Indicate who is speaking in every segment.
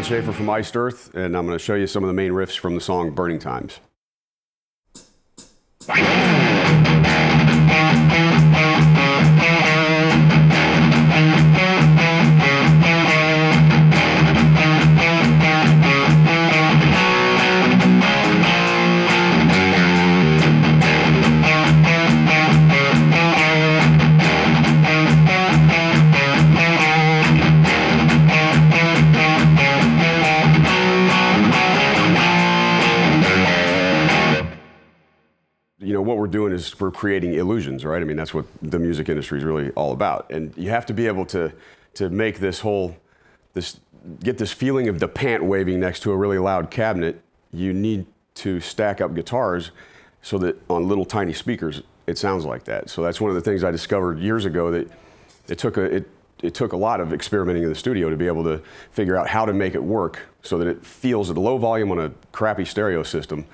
Speaker 1: Jon Schaffer from Iced Earth, and I'm going to show you some of the main riffs from the song Burning Times. You know what we're doing is we're creating illusions right? I mean that's what the music industry is really all about. And you have to be able to to make this whole this get this feeling of the pant waving next to a really loud cabinet. You need to stack up guitars so that on little tiny speakers it sounds like that. So that's one of the things i discovered years ago that it took a it, it took a lot of experimenting in the studio to be able to figure out how to make it work so that it feels at a low volume on a crappy stereo system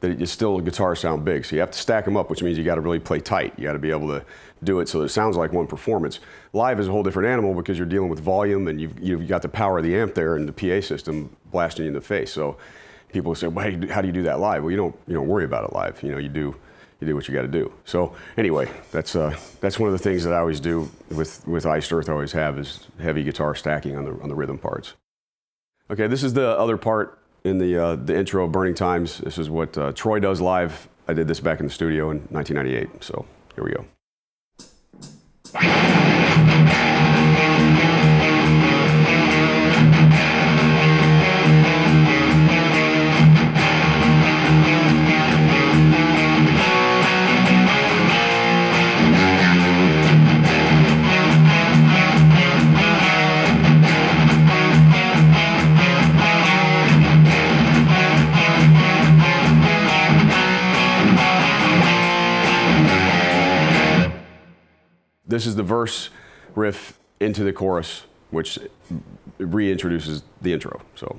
Speaker 1: that it still a guitar sound big. So you have to stack them up, which means you got to really play tight. You got to be able to do it so it sounds like one performance. Live is a whole different animal because you're dealing with volume and you've, you've got the power of the amp there and the PA system blasting you in the face. So people say, well, how do you do that live? Well, you don't, you don't worry about it live. You know, you do, you do what you got to do. So anyway, that's, uh, that's one of the things that I always do with, with Iced Earth I always have is heavy guitar stacking on the, on the rhythm parts. Okay, this is the other part in the, uh, the intro of Burning Times. This is what uh, Troy does live. I did this back in the studio in 1998. So here we go. This is the verse riff into the chorus, which reintroduces the intro. So.